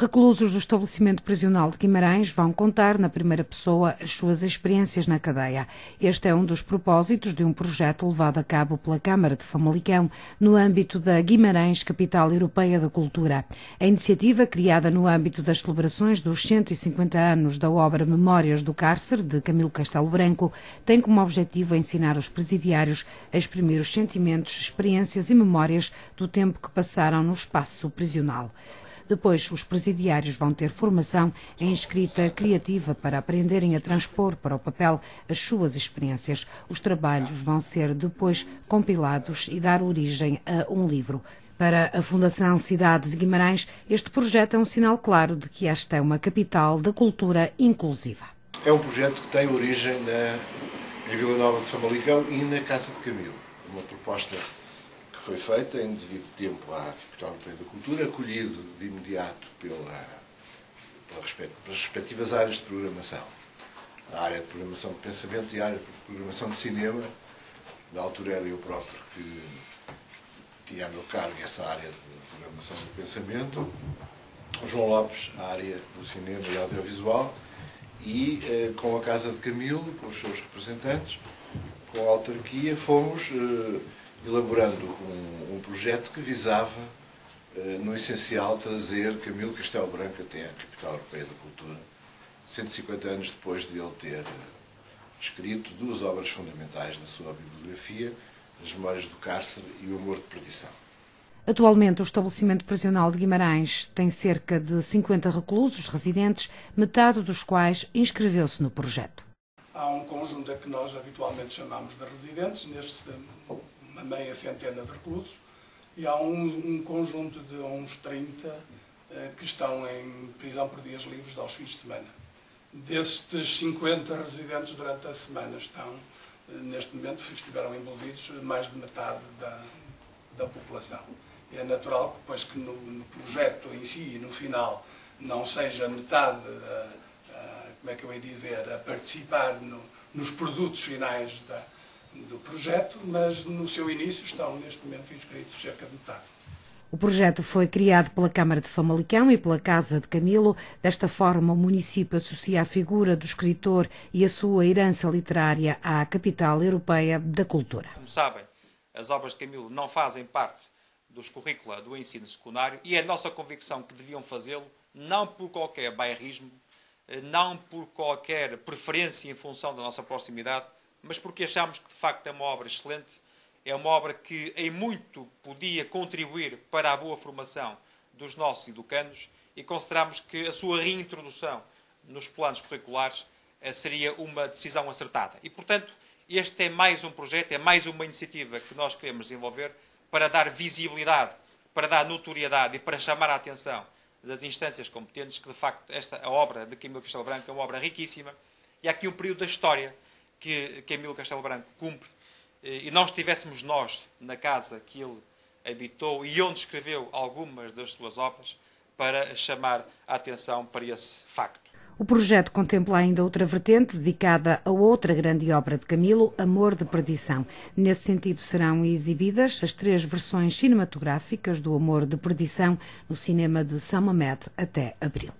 Reclusos do estabelecimento prisional de Guimarães vão contar na primeira pessoa as suas experiências na cadeia. Este é um dos propósitos de um projeto levado a cabo pela Câmara de Famalicão no âmbito da Guimarães Capital Europeia da Cultura. A iniciativa, criada no âmbito das celebrações dos 150 anos da obra Memórias do Cárcere, de Camilo Castelo Branco, tem como objetivo ensinar os presidiários a exprimir os sentimentos, experiências e memórias do tempo que passaram no espaço prisional. Depois, os presidiários vão ter formação em escrita criativa para aprenderem a transpor para o papel as suas experiências. Os trabalhos vão ser depois compilados e dar origem a um livro. Para a Fundação Cidade de Guimarães, este projeto é um sinal claro de que esta é uma capital da cultura inclusiva. É um projeto que tem origem na, em Vila Nova de Famalicão e na Casa de Camilo. Uma proposta que foi feita em devido tempo à Capital Europeia da Cultura, acolhido de imediato pela, pelas respectivas áreas de programação. A área de programação de pensamento e a área de programação de cinema. Na altura era eu próprio que tinha a meu cargo essa área de programação de pensamento. O João Lopes, a área do cinema e audiovisual. E eh, com a Casa de Camilo, com os seus representantes, com a autarquia, fomos. Eh, elaborando projeto que visava, eh, no essencial, trazer Camilo Castelo Branco até à capital europeia da cultura, 150 anos depois de ele ter eh, escrito duas obras fundamentais da sua bibliografia, As Memórias do Cárcere e O Amor de Perdição. Atualmente, o estabelecimento prisional de Guimarães tem cerca de 50 reclusos residentes, metade dos quais inscreveu-se no projeto. Há um conjunto a que nós habitualmente chamamos de residentes, neste uma meia centena de reclusos, e há um, um conjunto de uns 30 uh, eh, que estão em prisão por dias livres aos fins de semana. Destes 50 residentes durante a semana estão, uh, neste momento, estiveram envolvidos mais de metade da, da população. É natural, depois que no, no, projeto em si e no final não seja metade, uh, como é que eu ia dizer, a participar no, nos produtos finais da, do projeto, mas no seu início estão neste momento inscritos cerca de metade. O projeto foi criado pela Câmara de Famalicão e pela Casa de Camilo. Desta forma, o município associa a figura do escritor e a sua herança literária à capital europeia da cultura. Como sabem, as obras de Camilo não fazem parte dos currícula do ensino secundário e é nossa convicção que deviam fazê-lo, não por qualquer bairrismo, não por qualquer preferência em função da nossa proximidade, mas porque achamos que de facto é uma obra excelente, é uma obra que em muito podia contribuir para a boa formação dos nossos educandos e consideramos que a sua reintrodução nos planos curriculares eh, seria uma decisão acertada. E, portanto, este é mais um projeto, é mais uma iniciativa que nós queremos desenvolver para dar visibilidade, para dar notoriedade e para chamar a atenção das instâncias competentes que, de facto, esta, a obra de Camilo Castelo Branco é uma obra riquíssima e há aqui um período da história que Camilo Castelo Branco cumpre eh, e não estivéssemos nós na casa que ele habitou e onde escreveu algumas das suas obras para chamar a atenção para esse facto. O projeto contempla ainda outra vertente dedicada a outra grande obra de Camilo, Amor de Perdição. Nesse sentido, serão exibidas as três versões cinematográficas do Amor de Perdição no cinema de São Mamed até abril.